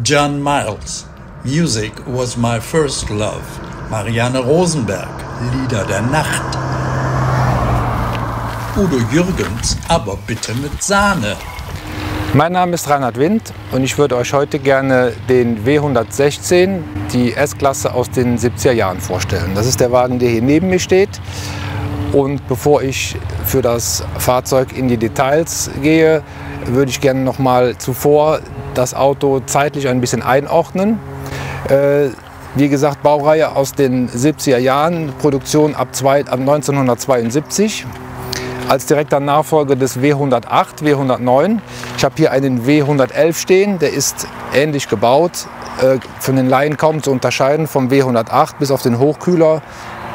John Miles, Music was my first love. Marianne Rosenberg, Lieder der Nacht. Udo Jürgens, aber bitte mit Sahne. Mein Name ist Reinhard Wind und ich würde euch heute gerne den W116, die S-Klasse aus den 70er Jahren vorstellen. Das ist der Wagen, der hier neben mir steht. Und bevor ich für das Fahrzeug in die Details gehe, würde ich gerne noch mal zuvor das Auto zeitlich ein bisschen einordnen. Äh, wie gesagt, Baureihe aus den 70er Jahren, Produktion ab, zwei, ab 1972 als direkter Nachfolger des W108, W109. Ich habe hier einen W111 stehen, der ist ähnlich gebaut, äh, von den Laien kaum zu unterscheiden vom W108 bis auf den Hochkühler.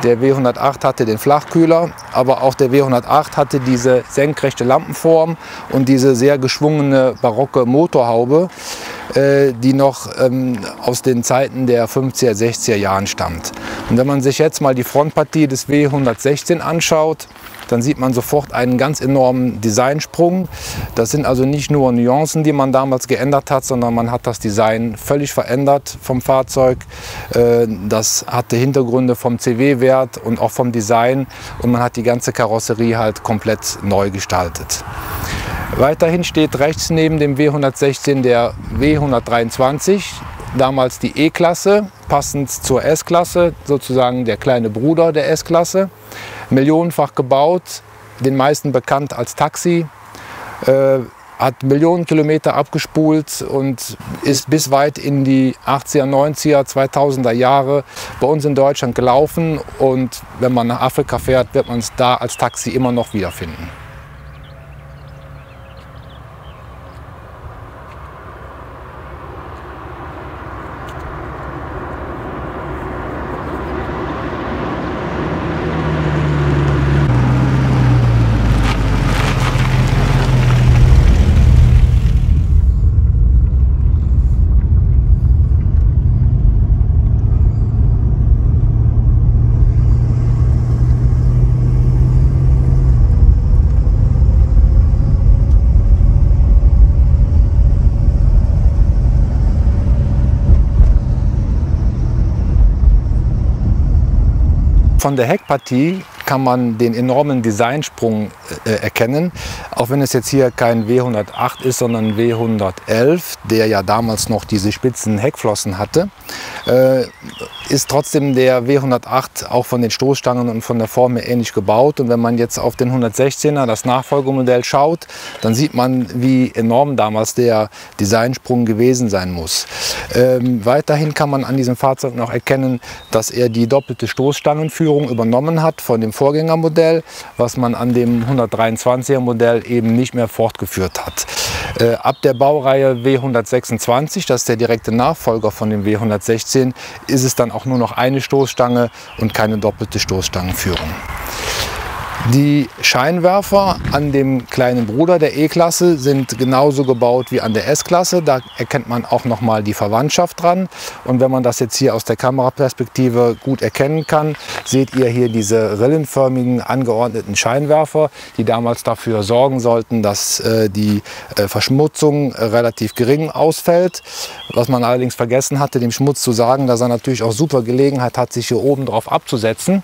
Der W108 hatte den Flachkühler, aber auch der W108 hatte diese senkrechte Lampenform und diese sehr geschwungene barocke Motorhaube, die noch ähm, aus den Zeiten der 50er, 60er Jahren stammt. Und wenn man sich jetzt mal die Frontpartie des W116 anschaut, dann sieht man sofort einen ganz enormen Designsprung. Das sind also nicht nur Nuancen, die man damals geändert hat, sondern man hat das Design völlig verändert vom Fahrzeug. Äh, das hatte Hintergründe vom CW-Wert und auch vom Design und man hat die ganze Karosserie halt komplett neu gestaltet. Weiterhin steht rechts neben dem W116 der W123, damals die E-Klasse, passend zur S-Klasse, sozusagen der kleine Bruder der S-Klasse millionenfach gebaut, den meisten bekannt als Taxi, äh, hat Millionen Kilometer abgespult und ist bis weit in die 80er, 90er, 2000er Jahre bei uns in Deutschland gelaufen. Und wenn man nach Afrika fährt, wird man es da als Taxi immer noch wiederfinden. Von der Heckpartie kann man den enormen Designsprung äh, erkennen. Auch wenn es jetzt hier kein W108 ist, sondern W111, der ja damals noch diese spitzen Heckflossen hatte, äh, ist trotzdem der W108 auch von den Stoßstangen und von der Form her ähnlich gebaut. Und wenn man jetzt auf den 116er, das Nachfolgemodell, schaut, dann sieht man, wie enorm damals der Designsprung gewesen sein muss. Ähm, weiterhin kann man an diesem Fahrzeug noch erkennen, dass er die doppelte Stoßstangenführung übernommen hat von dem Vorgängermodell, was man an dem 123er Modell eben nicht mehr fortgeführt hat. Äh, ab der Baureihe W126, das ist der direkte Nachfolger von dem W116, ist es dann auch nur noch eine Stoßstange und keine doppelte Stoßstangenführung. Die Scheinwerfer an dem kleinen Bruder der E-Klasse sind genauso gebaut wie an der S-Klasse. Da erkennt man auch noch mal die Verwandtschaft dran. Und wenn man das jetzt hier aus der Kameraperspektive gut erkennen kann, seht ihr hier diese rillenförmigen angeordneten Scheinwerfer, die damals dafür sorgen sollten, dass äh, die äh, Verschmutzung relativ gering ausfällt. Was man allerdings vergessen hatte, dem Schmutz zu sagen, dass er natürlich auch super Gelegenheit hat, sich hier oben drauf abzusetzen.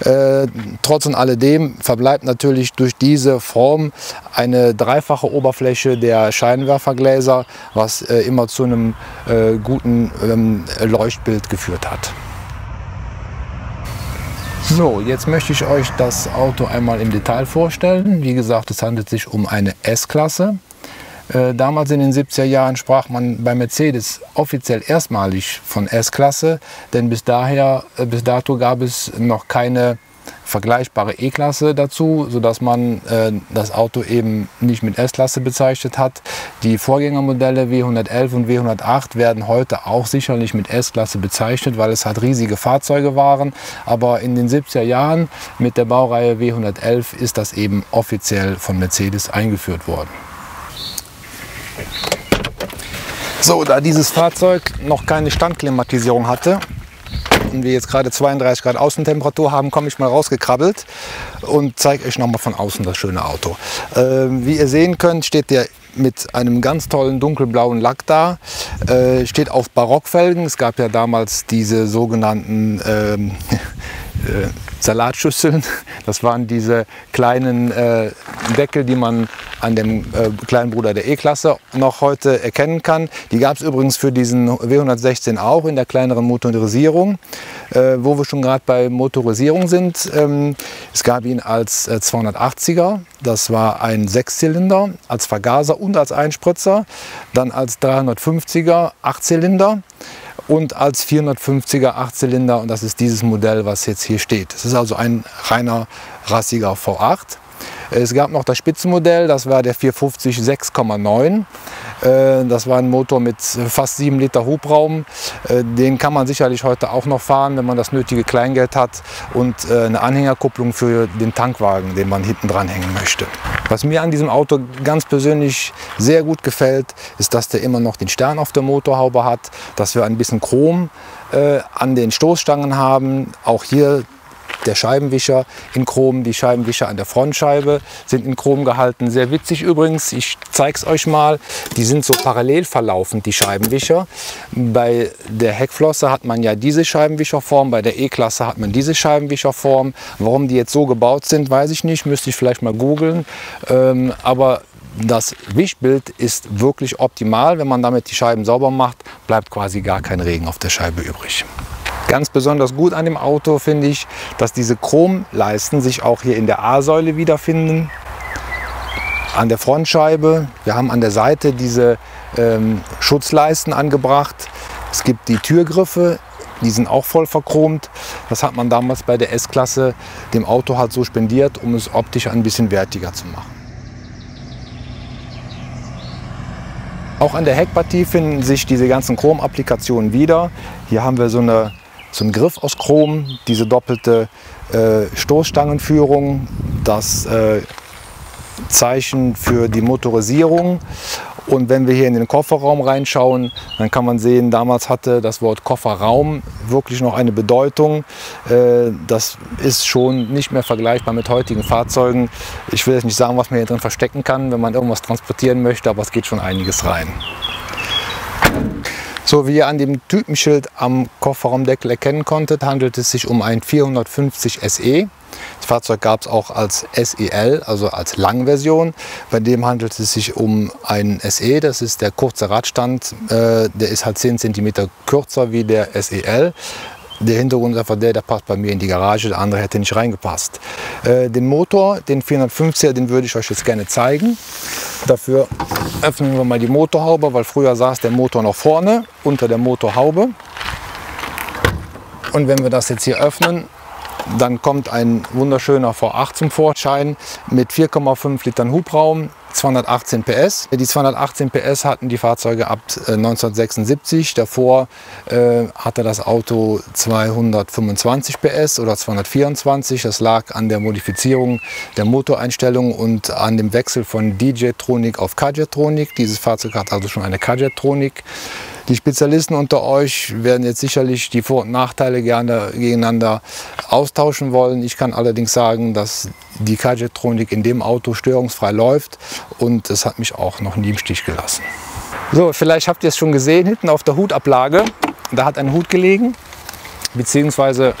Äh, trotz und alledem verbleibt natürlich durch diese Form eine dreifache Oberfläche der Scheinwerfergläser, was äh, immer zu einem äh, guten ähm, Leuchtbild geführt hat. So, jetzt möchte ich euch das Auto einmal im Detail vorstellen. Wie gesagt, es handelt sich um eine S-Klasse. Äh, damals in den 70er Jahren sprach man bei Mercedes offiziell erstmalig von S-Klasse, denn bis, daher, äh, bis dato gab es noch keine vergleichbare E-Klasse dazu, sodass man äh, das Auto eben nicht mit S-Klasse bezeichnet hat. Die Vorgängermodelle W111 und W108 werden heute auch sicherlich mit S-Klasse bezeichnet, weil es halt riesige Fahrzeuge waren. Aber in den 70er Jahren mit der Baureihe W111 ist das eben offiziell von Mercedes eingeführt worden. So, da dieses Fahrzeug noch keine Standklimatisierung hatte, und wir jetzt gerade 32 Grad Außentemperatur haben, komme ich mal rausgekrabbelt und zeige euch noch mal von außen das schöne Auto. Äh, wie ihr sehen könnt, steht der mit einem ganz tollen dunkelblauen Lack da. Äh, steht auf Barockfelgen. Es gab ja damals diese sogenannten ähm, äh, Salatschüsseln. Das waren diese kleinen äh, Deckel, die man an dem äh, kleinen Bruder der E-Klasse noch heute erkennen kann. Die gab es übrigens für diesen W116 auch in der kleineren Motorisierung, äh, wo wir schon gerade bei Motorisierung sind. Ähm, es gab ihn als 280er, äh, das war ein Sechszylinder, als Vergaser und als Einspritzer. Dann als 350er, Achtzylinder und als 450er Achtzylinder und das ist dieses Modell, was jetzt hier steht. Es ist also ein reiner rassiger V8. Es gab noch das Spitzenmodell, das war der 450 6,9. Äh, das war ein Motor mit fast 7 Liter Hubraum. Äh, den kann man sicherlich heute auch noch fahren, wenn man das nötige Kleingeld hat und äh, eine Anhängerkupplung für den Tankwagen, den man hinten dran hängen möchte. Was mir an diesem Auto ganz persönlich sehr gut gefällt, ist, dass der immer noch den Stern auf der Motorhaube hat, dass wir ein bisschen Chrom an den Stoßstangen haben. Auch hier der Scheibenwischer in Chrom, die Scheibenwischer an der Frontscheibe sind in Chrom gehalten. Sehr witzig übrigens, ich zeige es euch mal, die sind so parallel verlaufend, die Scheibenwischer. Bei der Heckflosse hat man ja diese Scheibenwischerform, bei der E-Klasse hat man diese Scheibenwischerform. Warum die jetzt so gebaut sind, weiß ich nicht, müsste ich vielleicht mal googeln. Ähm, aber das Wischbild ist wirklich optimal. Wenn man damit die Scheiben sauber macht, bleibt quasi gar kein Regen auf der Scheibe übrig. Ganz besonders gut an dem Auto finde ich, dass diese Chromleisten sich auch hier in der A-Säule wiederfinden. An der Frontscheibe, wir haben an der Seite diese ähm, Schutzleisten angebracht. Es gibt die Türgriffe, die sind auch voll verchromt. Das hat man damals bei der S-Klasse dem Auto halt so spendiert, um es optisch ein bisschen wertiger zu machen. Auch an der Heckpartie finden sich diese ganzen Chrom-Applikationen wieder. Hier haben wir so eine so ein Griff aus Chrom, diese doppelte äh, Stoßstangenführung, das äh, Zeichen für die Motorisierung. Und wenn wir hier in den Kofferraum reinschauen, dann kann man sehen, damals hatte das Wort Kofferraum wirklich noch eine Bedeutung. Äh, das ist schon nicht mehr vergleichbar mit heutigen Fahrzeugen. Ich will jetzt nicht sagen, was man hier drin verstecken kann, wenn man irgendwas transportieren möchte, aber es geht schon einiges rein. So wie ihr an dem Typenschild am Kofferraumdeckel erkennen konntet, handelt es sich um ein 450 SE. Das Fahrzeug gab es auch als SEL, also als Langversion. Bei dem handelt es sich um einen SE, das ist der kurze Radstand. Äh, der ist halt 10 cm kürzer wie der SEL. Der Hintergrund ist einfach der, der passt bei mir in die Garage, der andere hätte nicht reingepasst. Äh, den Motor, den 450er, den würde ich euch jetzt gerne zeigen. Dafür öffnen wir mal die Motorhaube, weil früher saß der Motor noch vorne unter der Motorhaube. Und wenn wir das jetzt hier öffnen, dann kommt ein wunderschöner V8 zum Vorschein mit 4,5 Litern Hubraum, 218 PS. Die 218 PS hatten die Fahrzeuge ab 1976. Äh, Davor äh, hatte das Auto 225 PS oder 224. Das lag an der Modifizierung der Motoreinstellung und an dem Wechsel von DJ-Tronik auf Kajetronik. Dieses Fahrzeug hat also schon eine Kajetronik. Die Spezialisten unter euch werden jetzt sicherlich die Vor- und Nachteile gerne gegeneinander austauschen wollen. Ich kann allerdings sagen, dass die Kajetronik in dem Auto störungsfrei läuft und es hat mich auch noch nie im Stich gelassen. So, vielleicht habt ihr es schon gesehen, hinten auf der Hutablage, da hat ein Hut gelegen, beziehungsweise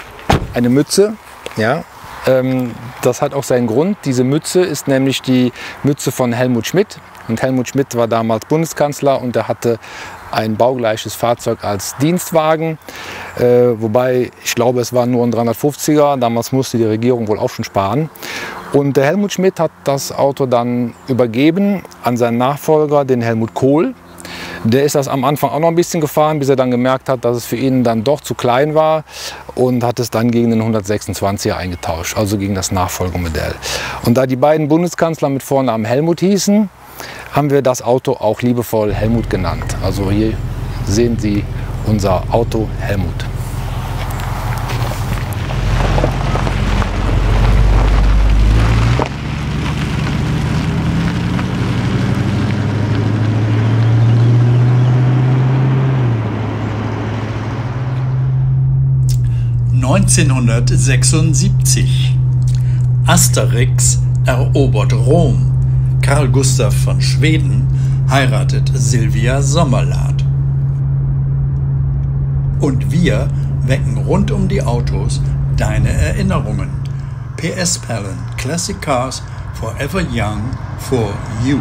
eine Mütze. Ja, ähm, das hat auch seinen Grund. Diese Mütze ist nämlich die Mütze von Helmut Schmidt. Und Helmut Schmidt war damals Bundeskanzler und er hatte ein baugleiches Fahrzeug als Dienstwagen. Äh, wobei, ich glaube, es war nur ein 350er. Damals musste die Regierung wohl auch schon sparen. Und der Helmut Schmidt hat das Auto dann übergeben an seinen Nachfolger, den Helmut Kohl. Der ist das am Anfang auch noch ein bisschen gefahren, bis er dann gemerkt hat, dass es für ihn dann doch zu klein war und hat es dann gegen den 126er eingetauscht, also gegen das Nachfolgemodell. Und da die beiden Bundeskanzler mit Vornamen Helmut hießen, haben wir das Auto auch liebevoll Helmut genannt. Also hier sehen Sie unser Auto Helmut. Neunzehnhundertsechsundsiebzig Asterix erobert Rom. Karl Gustav von Schweden heiratet Silvia Sommerlath. Und wir wecken rund um die Autos deine Erinnerungen. PS Palin Classic Cars Forever Young for You.